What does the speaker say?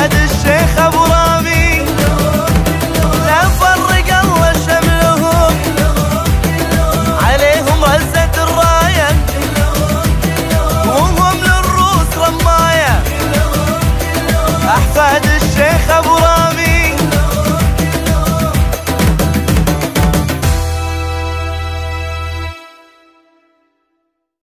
بعد الشيخ أبو رامي. لا فرق الله شملهم. عليهم هزة الراية. وهم للروس رماية. أحفاد الشيخ أبو رامي